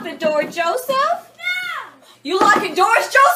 lock the door, Joseph? No! You locking doors, Joseph?